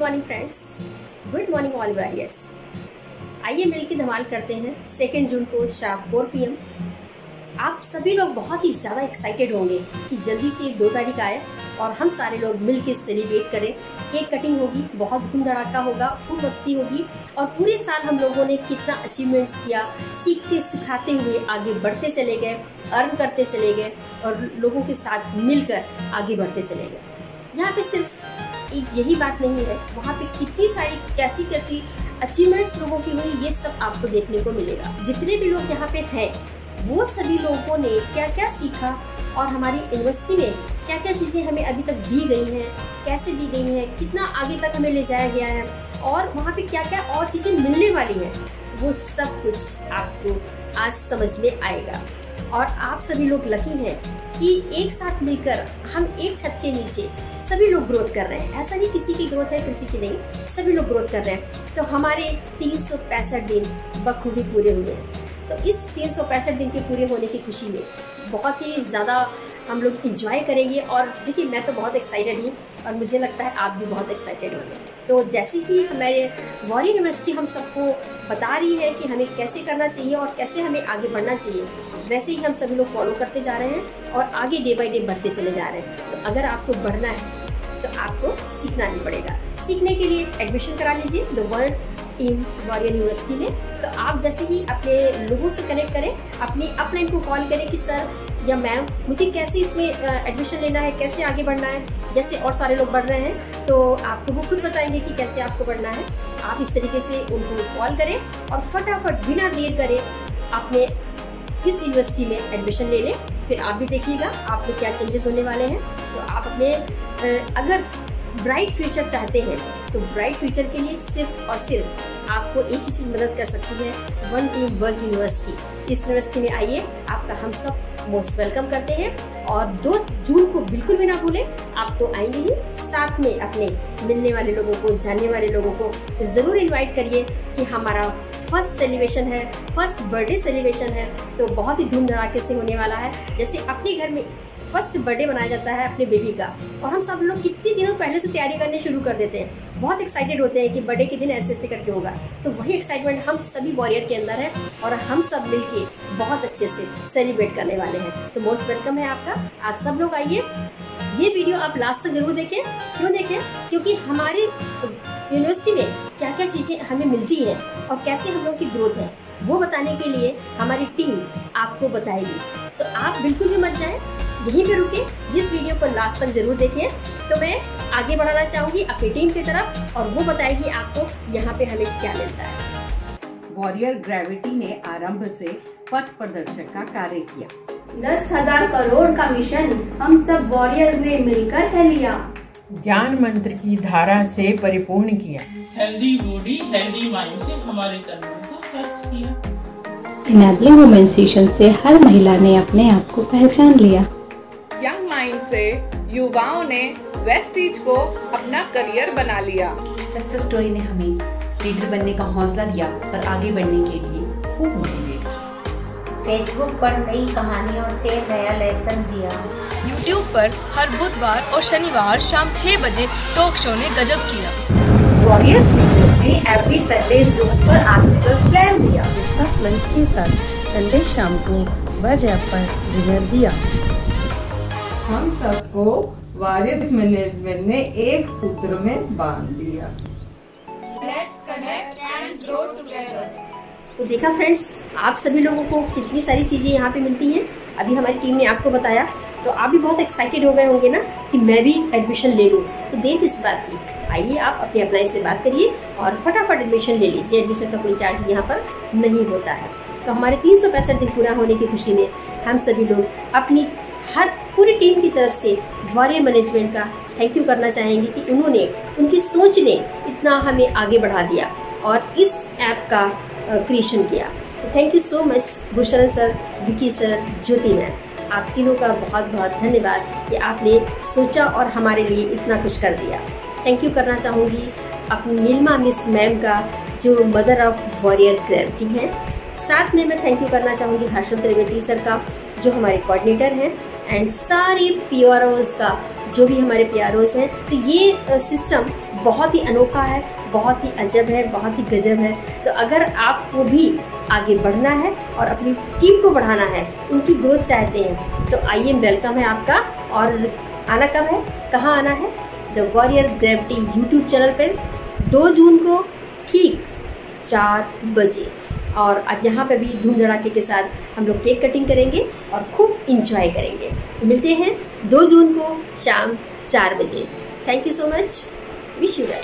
Morning friends good morning all warriors आइए मिलकर धमाल करते हैं सेकेंड जून को शाम फोर पी आप सभी लोग बहुत ही ज़्यादा एक्साइटेड होंगे कि जल्दी से दो तारीख आए और हम सारे लोग मिल के सेलिब्रेट करें। केक कटिंग होगी, बहुत धूम धड़ाका होगा, खूब मस्ती होगी और पूरे साल हम लोगों ने कितना अचीवमेंट्स किया, सीखते, सिखाते हुए आगे बढ़ते चले गए अर्न करते चले गए और लोगों के साथ मिलकर आगे बढ़ते चले गए। यहाँ पे सिर्फ़ एक यही बात नहीं है। वहाँ पे कितनी सारी कैसी कैसी अचीवमेंट्स लोगों की हुई, ये सब आपको देखने को मिलेगा। जितने भी लोग यहाँ पे हैं, वो सभी लोगों ने क्या क्या सीखा और हमारी यूनिवर्सिटी में क्या क्या चीज़ें हमें अभी तक दी गई हैं, कैसे दी गई हैं, कितना आगे तक हमें ले जाया गया है और वहाँ पे क्या क्या और चीज़ें मिलने वाली हैं, वो सब कुछ आपको आज समझ में आएगा। और आप सभी लोग लकी हैं कि एक साथ मिलकर हम एक छत के नीचे सभी लोग ग्रोथ कर रहे हैं। ऐसा नहीं किसी की ग्रोथ है, किसी की नहीं, सभी लोग ग्रोथ कर रहे हैं। तो हमारे तीन सौ पैंसठ दिन बखूबी पूरे हुए हैं। तो इस तीन सौ पैंसठ दिन के पूरे होने की खुशी में बहुत ही ज़्यादा हम लोग इंजॉय करेंगे और देखिए, मैं तो बहुत एक्साइटेड हूँ और मुझे लगता है आप भी बहुत एक्साइटेड होंगे। तो जैसे ही हमारे वॉर यूनिवर्सिटी हम सबको बता रही है कि हमें कैसे करना चाहिए और कैसे हमें आगे बढ़ना चाहिए। वैसे ही हम सभी लोग फॉलो करते जा रहे हैं और आगे डे बाई डे बढ़ते चले जा रहे हैं। तो अगर आपको बढ़ना है तो आपको सीखना ही पड़ेगा। सीखने के लिए एडमिशन करा लीजिए the world in warrior university में। तो आप जैसे ही अपने लोगों से कनेक्ट करें, अपनी अपलाइन को कॉल करें कि सर या मैम, मुझे कैसे इसमें एडमिशन लेना है, कैसे आगे बढ़ना है, जैसे और सारे लोग बढ़ रहे हैं तो आपको वो खुद बताएँगे कि कैसे आपको बढ़ना है। आप इस तरीके से उनको कॉल करें और फटाफट बिना देर करें अपने इस यूनिवर्सिटी में एडमिशन ले लें। फिर आप भी देखिएगा आप में क्या चेंजेस होने वाले हैं। तो आप अपने अगर ब्राइट फ्यूचर चाहते हैं तो ब्राइट फ्यूचर के लिए सिर्फ़ और सिर्फ़ आपको एक ही चीज़ मदद कर सकती है वन इन बस यूनिवर्सिटी इस यूनिवर्सिटी में आइए, आपका हम सब मोस्ट वेलकम करते हैं। और दो जून को बिल्कुल भी ना भूलें, आप तो आएँगे ही साथ में अपने मिलने वाले लोगों को, जानने वाले लोगों को ज़रूर इनवाइट करिए कि हमारा फ़र्स्ट सेलिब्रेशन है फ़र्स्ट बर्थडे सेलिब्रेशन है तो बहुत ही धूम धड़ाके से होने वाला है। जैसे अपने घर में फ़र्स्ट बर्थडे मनाया जाता है अपने बेबी का। और हम सब लोग कितने दिनों पहले से तैयारी करने शुरू कर देते हैं। बहुत एक्साइटेड होते हैं कि बर्थडे के दिन ऐसे ऐसे करके होगा। तो वही एक्साइटमेंट हम सभी वॉरियर के अंदर है और हम सब मिलके बहुत अच्छे से सेलिब्रेट करने वाले हैं। तो मोस्ट वेलकम है आपका। आप सब लोग आइए। ये वीडियो आप लास्ट तक ज़रूर देखें। क्यों देखें? क्योंकि हमारी यूनिवर्सिटी में क्या क्या चीज़ें हमें मिलती हैं और कैसे हम लोग की ग्रोथ है, वो बताने के लिए हमारी टीम आपको बताएगी। तो आप बिल्कुल भी मत जाए। यहीं पे रुके। इस वीडियो को लास्ट तक ज़रूर देखें। तो मैं आगे बढ़ाना चाहूँगी अपनी टीम की तरफ़ और वो बताएगी आपको यहाँ पे हमें क्या मिलता है। वॉरियर ग्रेविटी ने आरंभ से पथ प्रदर्शक का कार्य किया। दस हज़ार करोड़ का मिशन हम सब वॉरियर्स ने मिलकर है लिया। ज्ञान मंत्र की धारा से परिपूर्ण किया। हेल्दी बॉडी हेल्दी माइंड से हमारे तन को स्वस्थ किया। इनेबलिंग वुमेन सेशन से हर महिला ने अपने आप को पहचान लिया। से युवाओं ने वेस्टीज को अपना करियर बना लिया। सक्सेस स्टोरी ने हमें लीडर बनने का हौसला दिया और आगे बढ़ने के लिए खूब मोटिवेट किया फेसबुक पर नई कहानियों से नया लेसन दिया। यूट्यूब पर हर बुधवार और शनिवार शाम 6 बजे टॉक शो ने गजब किया। वॉरियर्स ने एवरी संडे जूम पर आने प्लान दिया। लंच के साथ संडे शाम को बजे पर डिनर दिया। हम सबको वारिस मैनेजमेंट ने एक सूत्र में बाँध दिया। तो देखा फ्रेंड्स आप सभी लोगों को कितनी सारी चीज़ें यहाँ पे मिलती हैं। अभी हमारी टीम ने आपको बताया। तो आप भी बहुत एक्साइटेड हो गए होंगे ना कि मैं भी एडमिशन ले लूँ। तो देर किस बात की। आइए आप अपने अप्लाई से बात करिए और फटाफट एडमिशन ले लीजिए। एडमिशन का कोई चार्ज यहाँ पर नहीं होता है। तो हमारे तीन सौ पैंसठ दिन पूरा होने की खुशी में हम सभी लोग अपनी हर पूरी टीम की तरफ़ से वॉरियर मैनेजमेंट का थैंक यू करना चाहेंगे कि उन्होंने उनकी सोच ने इतना हमें आगे बढ़ा दिया और इस ऐप का क्रिएशन किया। तो thank you so much Gursharan sir Vicky sir Jyoti ma'am आप तीनों का बहुत बहुत धन्यवाद कि आपने सोचा और हमारे लिए इतना कुछ कर दिया। थैंक यू करना चाहूँगी अपनी नीलमा मिस मैम का, जो मदर ऑफ़ वॉरियर ग्रेविटी हैं। साथ में मैं थैंक यू करना चाहूँगी हर्षद त्रिवेदी सर का, जो हमारे कोऑर्डिनेटर हैं। एंड सारे पी का, जो भी हमारे पी हैं तो ये सिस्टम बहुत ही अनोखा है, बहुत ही अजब है, बहुत ही गजब है। तो अगर आपको भी आगे बढ़ना है और अपनी टीम को बढ़ाना है, उनकी ग्रोथ चाहते हैं तो आई एम वेलकम है आपका, और आना कब है? कहाँ आना है? The warrior gravity YouTube channel पर दो जून को ठीक चार बजे। और अब यहाँ पे भी धूम धड़ाके के साथ हम लोग केक कटिंग करेंगे और खूब इंजॉय करेंगे। मिलते हैं दो जून को शाम चार बजे। Thank you so much wish you well